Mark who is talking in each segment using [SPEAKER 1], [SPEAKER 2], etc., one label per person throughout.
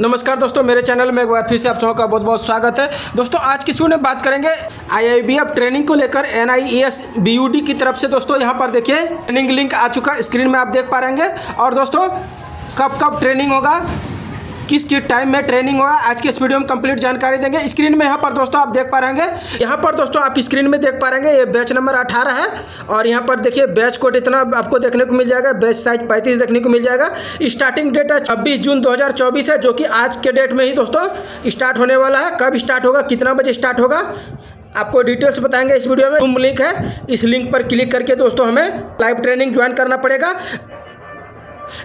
[SPEAKER 1] नमस्कार दोस्तों, मेरे चैनल में एक बार फिर से आप सबों का बहुत बहुत स्वागत है। दोस्तों, आज किसमें बात करेंगे? आईआईबीएफ ट्रेनिंग को लेकर एन आई की तरफ़ से। दोस्तों, यहाँ पर देखिए ट्रेनिंग लिंक आ चुका स्क्रीन में आप देख पा रहेंगे और दोस्तों, कब कब ट्रेनिंग होगा? किस किस टाइम में ट्रेनिंग होगा आज के इस वीडियो में कंप्लीट जानकारी देंगे। स्क्रीन में यहाँ पर दोस्तों आप देख पा रहेंगे यहाँ पर दोस्तों आप स्क्रीन में देख पा रहेंगे ये बैच नंबर अठारह है। और यहाँ पर देखिए बैच कोड इतना आपको देखने को मिल जाएगा। बैच साइज़ पैंतीस देखने को मिल जाएगा। स्टार्टिंग डेट है छब्बीस जून दो हज़ार चौबीस है, जो कि आज के डेट में ही दोस्तों स्टार्ट होने वाला है। कब स्टार्ट होगा, कितना बजे स्टार्ट होगा, आपको डिटेल्स बताएँगे इस वीडियो में। लिंक है। इस लिंक पर क्लिक करके दोस्तों हमें लाइव ट्रेनिंग ज्वाइन करना पड़ेगा।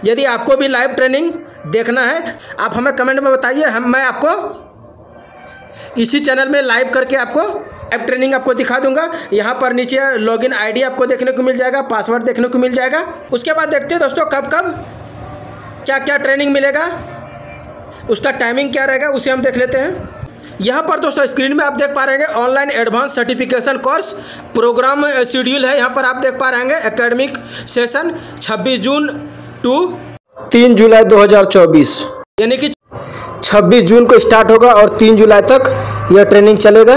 [SPEAKER 1] यदि आपको भी लाइव ट्रेनिंग देखना है। आप हमें कमेंट में बताइए, हम, मैं आपको इसी चैनल में लाइव करके आपको लाइव ट्रेनिंग आपको दिखा दूँगा। यहाँ पर नीचे लॉगिन आईडी आपको देखने को मिल जाएगा पासवर्ड देखने को मिल जाएगा। उसके बाद देखते हैं दोस्तों कब कब क्या क्या ट्रेनिंग मिलेगा, उसका टाइमिंग क्या रहेगा, उसे हम देख लेते हैं। यहाँ पर दोस्तों स्क्रीन में आप देख पा रहे हैं online advance certification course programme schedule है। यहाँ पर आप देख पा रहे हैं एकेडमिक सेशन 26 जून टू तीन जुलाई 2024 यानी कि 26 जून को स्टार्ट होगा और 3 जुलाई तक यह ट्रेनिंग चलेगा।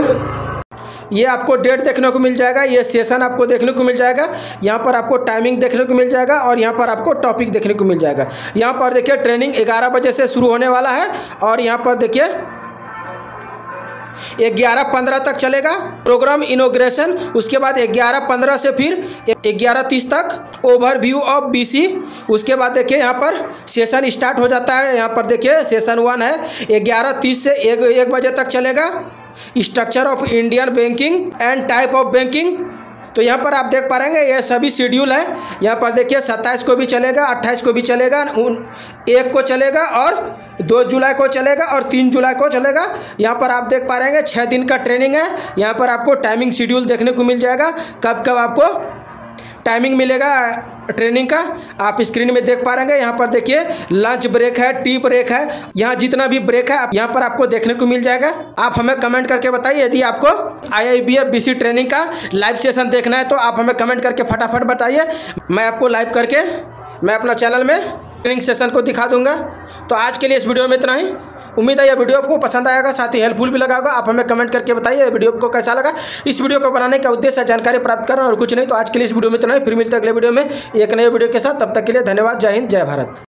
[SPEAKER 1] ये आपको डेट देखने को मिल जाएगा ये सेशन आपको देखने को मिल जाएगा यहाँ पर आपको टाइमिंग देखने को मिल जाएगा और यहाँ पर आपको टॉपिक देखने को मिल जाएगा। यहाँ पर देखिए ट्रेनिंग 11 बजे से शुरू होने वाला है और यहाँ पर देखिए ग्यारह पंद्रह तक चलेगा। प्रोग्राम इनोग्रेशन उसके बाद ग्यारह पंद्रह से फिर ग्यारह तीस तक ओवरव्यू ऑफ़ बीसी उसके बाद देखिए यहाँ पर सेशन स्टार्ट हो जाता है। यहाँ पर देखिए सेशन वन है। ग्यारह तीस से एक एक बजे तक चलेगा। Structure of Indian banking and type of banking तो यहाँ पर आप देख पा रहे हैं, ये सभी शेड्यूल है। यहाँ पर देखिए सत्ताईस को भी चलेगा, अट्ठाईस को भी चलेगा, उन, एक को चलेगा और दो जुलाई को चलेगा और तीन जुलाई को चलेगा। यहाँ पर आप देख पा रहे हैं छः दिन का ट्रेनिंग है। यहाँ पर आपको टाइमिंग शेड्यूल देखने को मिल जाएगा। कब कब आपको टाइमिंग मिलेगा ट्रेनिंग का, आप स्क्रीन में देख पा रहे हैं यहाँ पर देखिए लंच ब्रेक है टी ब्रेक है। यहाँ जितना भी ब्रेक है यहाँ पर आपको देखने को मिल जाएगा। आप हमें कमेंट करके बताइए, यदि आपको I I B F B C training का लाइव सेशन देखना है तो आप हमें कमेंट करके फटाफट बताइए। मैं आपको लाइव करके, मैं अपना चैनल में ट्रेनिंग सेशन को दिखा दूँगा। तो आज के लिए इस वीडियो में इतना ही। उम्मीद है यह वीडियो आपको पसंद आएगा, साथ ही हेल्पफुल भी लगा होगा। आप हमें कमेंट करके बताइए वीडियो आपको कैसा लगा। इस वीडियो को बनाने का उद्देश्य जानकारी प्राप्त करना और कुछ नहीं। तो आज के लिए इस वीडियो में इतना ही। फिर मिलते अगले वीडियो में एक नए वीडियो के साथ। तब तक के लिए धन्यवाद। जय हिंद, जय भारत।